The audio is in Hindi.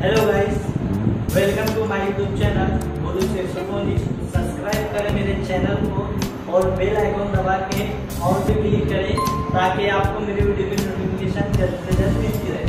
Hello guys welcome to my YouTube channel गुरु से सुनोली सब्सक्राइब करें मेरे चैनल को और बेल आइकॉन दबा के और पे क्लिक करें ताकि आपको मेरी वीडियो की नोटिफिकेशन जल्द से जल्द मिलती रहे।